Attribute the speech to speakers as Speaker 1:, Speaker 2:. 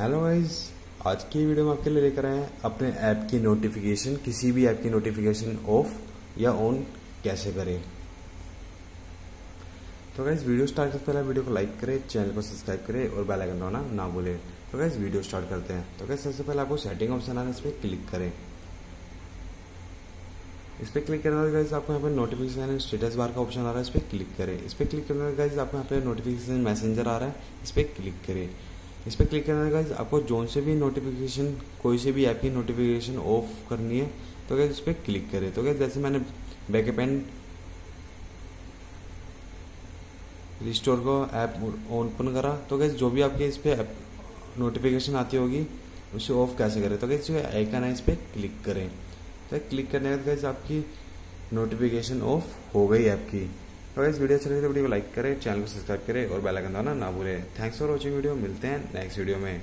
Speaker 1: Hello guys आज की video में आपके लिए लेकर आए हैं अपने ऐप की नोटिफिकेशन किसी भी ऐप की नोटिफिकेशन ऑफ़ या ऑन कैसे करें। तो गाइस वीडियो स्टार्ट करते पहले वीडियो को लाइक करें चैनल को सब्सक्राइब करें और बेल आइकन दबाना ना भूलें। तो गाइस वीडियो स्टार्ट करते हैं। तो गाइस सबसे पहले आपको सेटिंग ऑप्शन आना है, इस पर क्लिक करें। इस पर क्लिक करने गाइज़ आपको यहाँ पे नोटिफिकेशन स्टेटस बार का ऑप्शन आ रहा है, इस पर क्लिक करें। इस पर क्लिक करने गाइज़ आपको यहाँ पे नोटिफिकेशन मैसेंजर आ रहा है, इस पर क्लिक करें। इस पर क्लिक करने के गाइज़ आपको जोन से भी नोटिफिकेशन कोई से भी ऐप की नोटिफिकेशन ऑफ़ करनी है तो गाइज़ इस पर क्लिक करें तो गाइज़ जैसे मैंने बैकअप एंड रिस्टोर को ऐप ओपन करा तो गाइज़ जो भी आपके इस पर नोटिफिकेशन आती होगी, उसे ऑफ़ कैसे करें? तो जो आइकन है, इस पर क्लिक करें। तो क्लिक करने के बाद आपकी नोटिफिकेशन ऑफ़ हो गई आपकी तो इस वीडियो अच्छी लगी तो वीडियो को लाइक करें, चैनल को सब्सक्राइब करें और बेल आइकन दबाना ना भूलें। थैंक्स फॉर वॉचिंग वीडियो मिलते हैं नेक्स्ट वीडियो में।